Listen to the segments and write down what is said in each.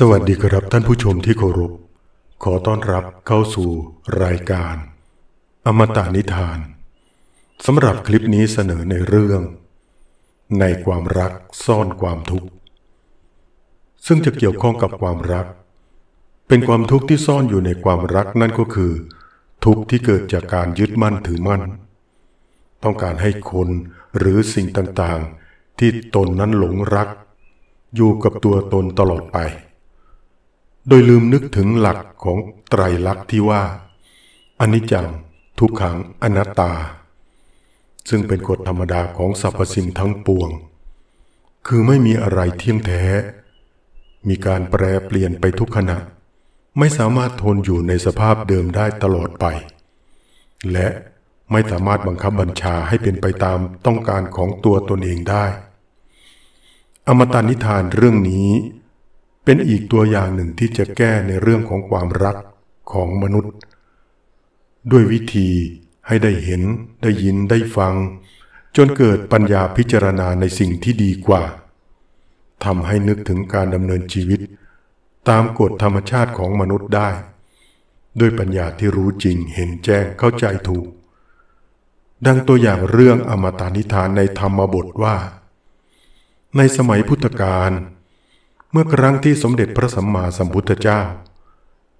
สวัสดีครับท่านผู้ชมที่เคารพ ขอต้อนรับเข้าสู่รายการ อมตะนิทานสำหรับคลิปนี้เสนอในเรื่อง ในความรักซ่อนความทุกข์ ซึ่งจะเกี่ยวข้องกับความรัก เป็นความทุกข์ที่ซ่อนอยู่ในความรักนั่นก็คือ ทุกข์ที่เกิดจากการยึดมั่นถือมั่น ต้องการให้คนหรือสิ่งต่างๆ ที่ตนนั้นหลงรัก อยู่กับตัวตนตลอดไป โดยลืมนึกถึงหลักของไตรลักษณ์ที่ว่าอนิจจังทุกขังอนัตตา ซึ่งเป็นกฎธรรมดาของสรรพสิ่งทั้งปวง คือไม่มีอะไรเที่ยงแท้ มีการแปรเปลี่ยนไปทุกขณะ ไม่สามารถทนอยู่ในสภาพเดิมได้ตลอดไป และไม่สามารถบังคับบัญชาให้เป็นไปตามต้องการของตัวตนเองได้ อมตะนิทานเรื่องนี้ เป็นอีกตัวอย่างหนึ่งที่จะแก้ในเรื่องของความรักของมนุษย์ ด้วยวิธีให้ได้เห็นได้ยินได้ฟัง จนเกิดปัญญาพิจารณาในสิ่งที่ดีกว่าทำให้นึกถึงการดำเนินชีวิต ตามกฎธรรมชาติของมนุษย์ได้ ด้วยปัญญาที่รู้จริงเห็นแจ้งเข้าใจถูก ดังตัวอย่างเรื่องอมตะนิทานในธรรมบทว่า ในสมัยพุทธกาล มื่อครั้งที่สมเด็จพระสัมมาสัมพุทธเจ้า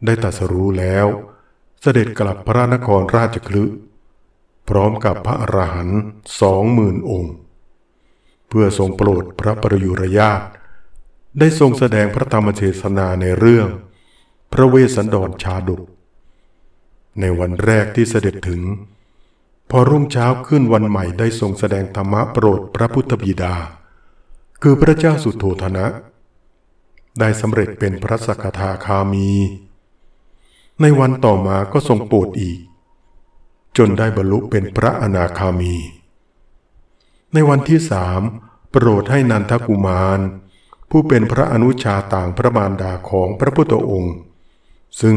ได้ตรัสรู้แล้ว เสด็จกลับพระนครราชคลึพร้อมกับพระอรหันต์สองหมื่นองค์ เพื่อทรงโปรดพระประยุรญาตได้ทรงแสดงพระธรรมเทศนาในเรื่อง พระเวสสันดรชาดก ในวันแรกที่เสด็จถึง พอรุ่งเช้าขึ้นวันใหม่ได้ทรงแสดงธรรมะโปรดพระพุทธบิดา คือพระเจ้าสุโธธนะ ได้สำเร็จเป็นพระสกทาคามี ในวันต่อมาก็ทรงโปรดอีก จนได้บรรลุเป็นพระอนาคามี ในวันที่สามโปรดให้นันทกุมาร ผู้เป็นพระอนุชาต่างพระมารดาของพระพุทธองค์ ซึ่ง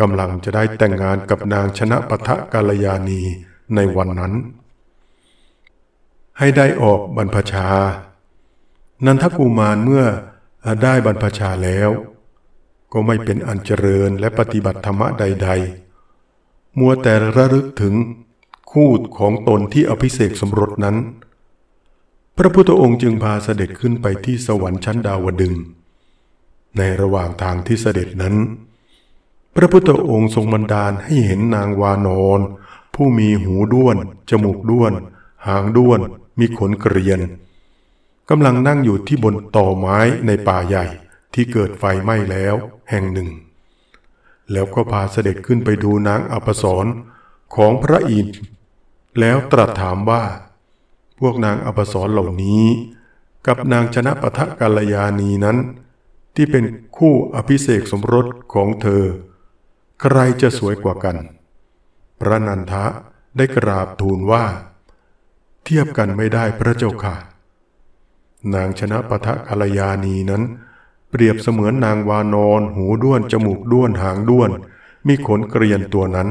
กำลังจะได้แต่งงานกับนางชนะปะทะกาลยานีในวันนั้น ให้ได้ออกบรรพชา นันทกุมารเมื่อ ได้บรรพชาแล้ว ก็ไม่เป็นอันเจริญและปฏิบัติธรรมะใด ๆ มัวแต่ระลึกถึงคู่ของตนที่อภิเษกสมรสนั้น พระพุทธองค์จึงพาเสด็จขึ้นไปที่สวรรค์ชั้นดาวดึง ในระหว่างทางที่เสด็จนั้น พระพุทธองค์ทรงบันดาลให้เห็นนางวานอนผู้มีหูด้วน จมูกด้วน หางด้วน มีขนเกรียน กำลังนั่งอยู่ที่บนต่อไม้ในป่าใหญ่ที่เกิดไฟไหม้แล้วแห่งหนึ่ง แล้วก็พาเสด็จขึ้นไปดูนางอัปสรของพระอินทร์แล้วตรัสถามว่า พวกนางอัปสรเหล่านี้ กับนางชนะปะทะกัลยานีนั้น ที่เป็นคู่อภิเษกสมรสของเธอ ใครจะสวยกว่ากัน พระนันทะได้กราบทูลว่า เทียบกันไม่ได้พระเจ้าค่ะ นางชนะปะทะกัลยานีนั้น เปรียบเสมือนนางวานอนหูด้วน จมูกด้วนหางด้วน มีขนเกรียนตัวนั้น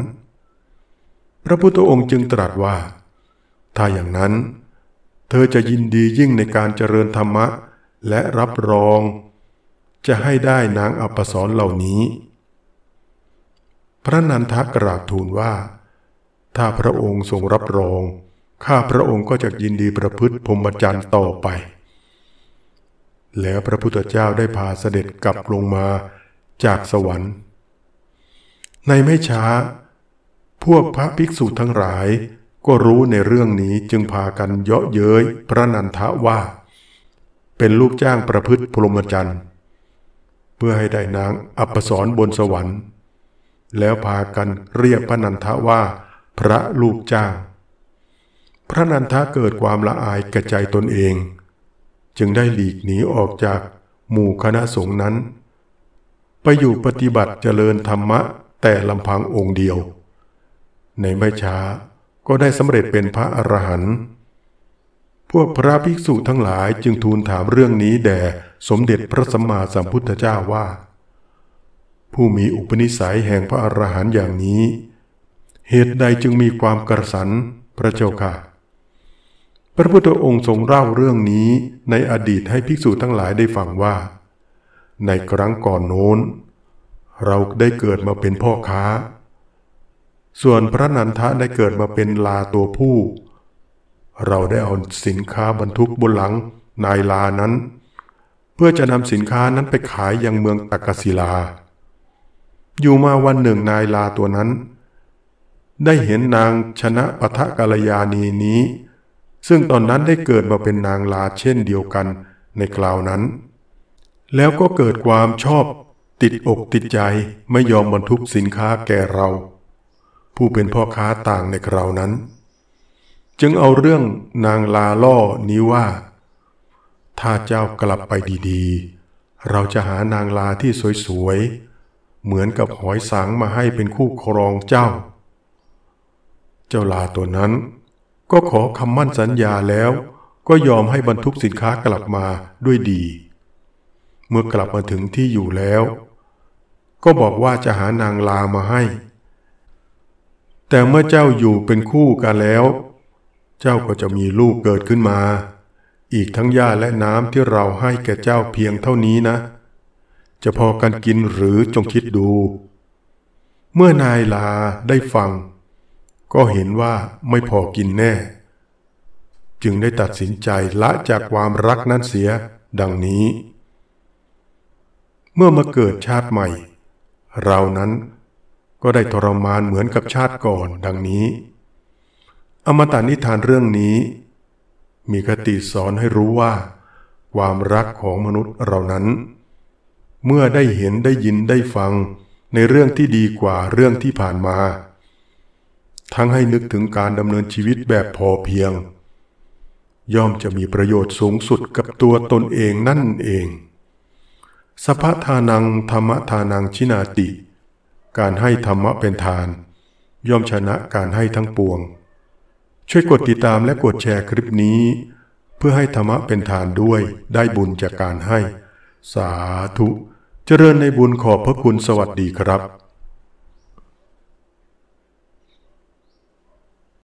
พระพุทธองค์จึงตรัสว่า ถ้าอย่างนั้น เธอจะยินดียิ่งในการเจริญธรรมะและรับรอง จะให้ได้นางอัปสรเหล่านี้ พระนันทกราบทูลว่า ถ้าพระองค์ทรงรับรอง ข้าพระองค์ก็จะยินดีประพฤติพรหมจรรย์ต่อไป แล้วพระพุทธเจ้าได้พาเสด็จกลับลงมาจากสวรรค์ ในไม่ช้า พวกพระภิกษุทั้งหลาย ก็รู้ในเรื่องนี้จึงพากันเยาะเย้ยพระนันทะว่า เป็นลูกจ้างประพฤติพรหมจรรย์เพื่อให้ได้นางอัปสรบนสวรรค์ แล้วพากันเรียกพระนันทะว่า พระลูกจ้าง พระนันทะเกิดความละอายกระใจตนเอง จึงได้หลีกหนีออกจากหมู่คณะสงฆ์นั้น ไปอยู่ปฏิบัติเจริญธรรมะแต่ลำพังองค์เดียว ในไม่ช้าก็ได้สำเร็จเป็นพระอรหันต์พวกพระภิกษุทั้งหลายจึงทูลถามเรื่องนี้แด่สมเด็จพระสัมมาสัมพุทธเจ้าว่า ผู้มีอุปนิสัยแห่งพระอรหันต์อย่างนี้ เหตุใดจึงมีความกระสันพระเจ้าค่ะ พระพุทธองค์ทรงเล่าเรื่องนี้ในอดีตให้ภิกษุทั้งหลายได้ฟังว่า ในครั้งก่อนโน้น เราได้เกิดมาเป็นพ่อค้า ส่วนพระนันทะได้เกิดมาเป็นลาตัวผู้ เราได้เอาสินค้าบรรทุกบนหลังนายลานั้น เพื่อจะนำสินค้านั้นไปขายยังเมืองตักกศิลา อยู่มาวันหนึ่งนายลาตัวนั้น ได้เห็นนางชนะปะทะกัลยานีนี้ ซึ่งตอนนั้นได้เกิดมาเป็นนางลาเช่นเดียวกันในคราวนั้น แล้วก็เกิดความชอบติดอกติดใจไม่ยอมบรรทุกสินค้าแก่เรา ผู้เป็นพ่อค้าต่างในคราวนั้น จึงเอาเรื่องนางลาล่อนี้ว่า ถ้าเจ้ากลับไปดีๆ เราจะหานางลาที่สวยๆ เหมือนกับหอยสังมาให้เป็นคู่ครองเจ้า เจ้าลาตัวนั้น ก็ขอคำมั่นสัญญาแล้ว ก็ยอมให้บรรทุกสินค้ากลับมาด้วยดี เมื่อกลับมาถึงที่อยู่แล้ว ก็บอกว่าจะหานางลามาให้ แต่เมื่อเจ้าอยู่เป็นคู่กันแล้ว เจ้าก็จะมีลูกเกิดขึ้นมา อีกทั้งหญ้าและน้ำที่เราให้แก่เจ้าเพียงเท่านี้นะ จะพอกันกินหรือจงคิดดู เมื่อนายลาได้ฟัง ก็เห็นว่าไม่พอกินแน่ จึงได้ตัดสินใจละจากความรักนั้นเสียดังนี้ เมื่อมาเกิดชาติใหม่ เรานั้นก็ได้ทรมานเหมือนกับชาติก่อนดังนี้ อมตะนิทานเรื่องนี้ มีคติสอนให้รู้ว่า ความรักของมนุษย์เรานั้น เมื่อได้เห็นได้ยินได้ฟังในเรื่องที่ดีกว่าเรื่องที่ผ่านมา ทั้งให้นึกถึงการดำเนินชีวิตแบบพอเพียง ย่อมจะมีประโยชน์สูงสุดกับตัวตนเองนั่นเองสภทานังธรรมทานังชินาติ การให้ธรรมะเป็นทาน ย่อมชนะการให้ทั้งปวง ช่วยกดติดตามและกดแชร์คลิปนี้ เพื่อให้ธรรมะเป็นทานด้วยได้บุญจากการให้ สาธุ เจริญในบุญขอบพระคุณสวัสดีครับ